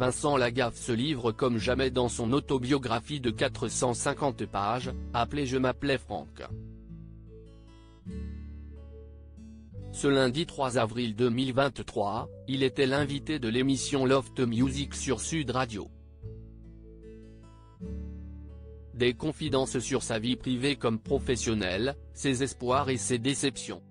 Vincent Lagaffe se livre comme jamais dans son autobiographie de 450 pages, appelée Je m'appelais Franck. Ce lundi 3 avril 2023, il était l'invité de l'émission Loft Music sur Sud Radio. Des confidences sur sa vie privée comme professionnelle, ses espoirs et ses déceptions.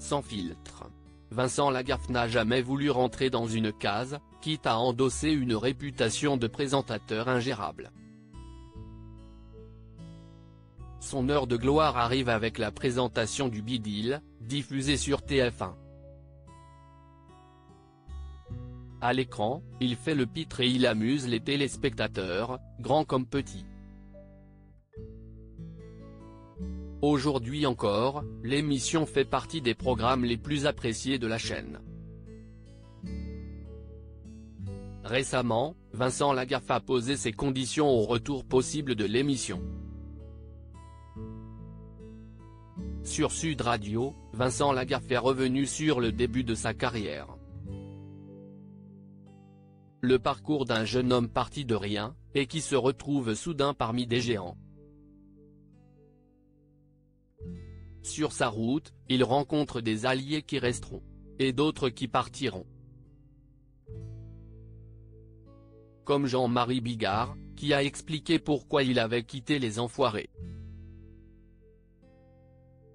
Sans filtre. Vincent Lagaffe n'a jamais voulu rentrer dans une case, quitte à endosser une réputation de présentateur ingérable. Son heure de gloire arrive avec la présentation du Bidil, diffusée sur TF1. À l'écran, il fait le pitre et il amuse les téléspectateurs, grands comme petits. Aujourd'hui encore, l'émission fait partie des programmes les plus appréciés de la chaîne. Récemment, Vincent Lagaffe a posé ses conditions au retour possible de l'émission. Sur Sud Radio, Vincent Lagaffe est revenu sur le début de sa carrière. Le parcours d'un jeune homme parti de rien, et qui se retrouve soudain parmi des géants. Sur sa route, il rencontre des alliés qui resteront. Et d'autres qui partiront. Comme Jean-Marie Bigard, qui a expliqué pourquoi il avait quitté les Enfoirés.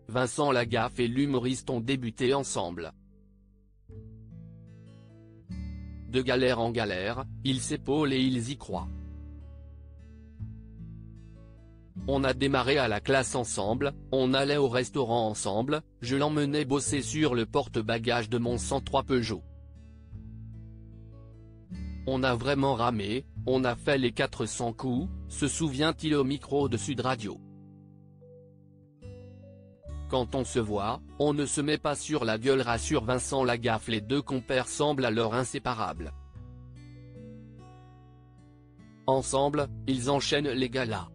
Vincent Lagaffe et l'humoriste ont débuté ensemble. De galère en galère, ils s'épaulent et ils y croient. On a démarré à la classe ensemble, on allait au restaurant ensemble, je l'emmenais bosser sur le porte-bagages de mon 103 Peugeot. On a vraiment ramé, on a fait les 400 coups, se souvient-il au micro de Sud Radio. Quand on se voit, on ne se met pas sur la gueule rassure Vincent Lagaffe les deux compères semblent alors inséparables. Ensemble, ils enchaînent les galas.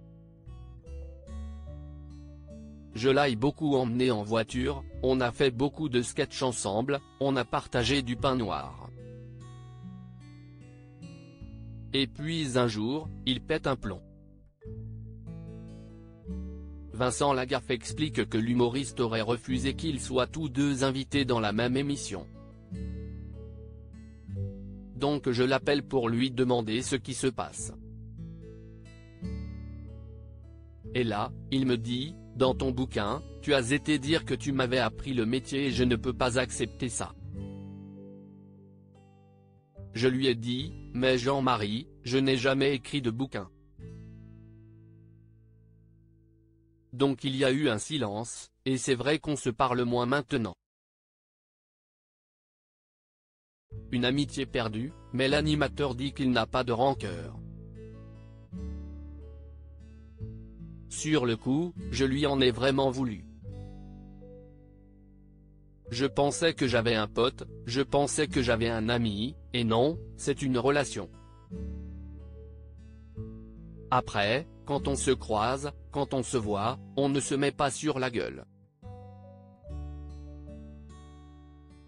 Je l'ai beaucoup emmené en voiture, on a fait beaucoup de sketchs ensemble, on a partagé du pain noir. Et puis un jour, il pète un plomb. Vincent Lagaffe explique que l'humoriste aurait refusé qu'ils soient tous deux invités dans la même émission. Donc je l'appelle pour lui demander ce qui se passe. Et là, il me dit, dans ton bouquin, tu as été dire que tu m'avais appris le métier et je ne peux pas accepter ça. Je lui ai dit, mais Jean-Marie, je n'ai jamais écrit de bouquin. Donc il y a eu un silence, et c'est vrai qu'on se parle moins maintenant. Une amitié perdue, mais l'animateur dit qu'il n'a pas de rancœur. Sur le coup, je lui en ai vraiment voulu. Je pensais que j'avais un pote, je pensais que j'avais un ami, et non, c'est une relation. Après, quand on se croise, quand on se voit, on ne se met pas sur la gueule.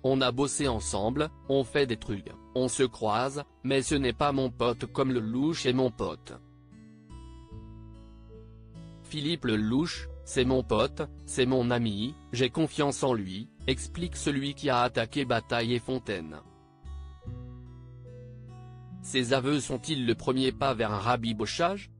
On a bossé ensemble, on fait des trucs, on se croise, mais ce n'est pas mon pote comme le louche est mon pote. Philippe le Louche, c'est mon pote, c'est mon ami, j'ai confiance en lui, explique celui qui a attaqué Bataille et Fontaine. Ces aveux sont-ils le premier pas vers un rabibochage